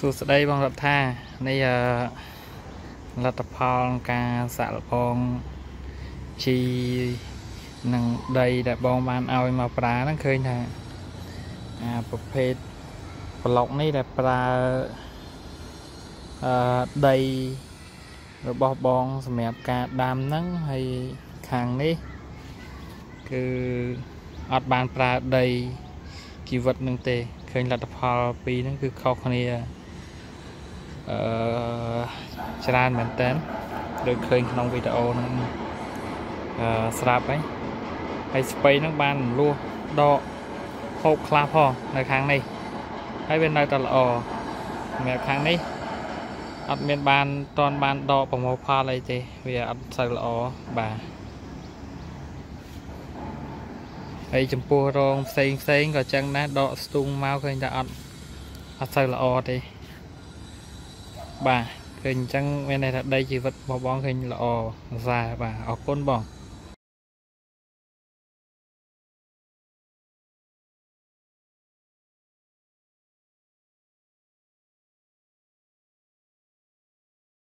សួស្តីបងរដ្ឋានេះអឺលទ្ធផលការសាក់លបងជីនឹងដីដែលបងបានឲ្យមកប្រើហ្នឹងឃើញថាអាប្រភេទប្លុកនេះដែលប្រើអឺដីរបស់បងសម្រាប់ការដាំហ្នឹងហើយខាងនេះគឺអត់បានប្រើដីជីវិតនឹងទេឃើញលទ្ធផលពីរហ្នឹងគឺខុសគ្នា អឺច្រើនមែនតើដូចឃើញក្នុងវីដេអូហ្នឹងអឺស្រាប់ហើយហើយស្ពៃហ្នឹងបានលួសដកហូបខ្លះផងនៅខាងនេះហើយវានៅតែល្អសម្រាប់ខាងនេះអត់មានបានតន់បានដកប្រមូលផលអីទេវាអត់សូវល្អបាទហើយចំពោះរងផ្សេងផ្សេងក៏ចឹងដែរដកស្ទូងមកឃើញតែអត់អត់សូវល្អទេ បាទឃើញអញ្ចឹងមានន័យថាដីជីវិតរបស់បងឃើញល្អសរសើរបាទអរគុណបង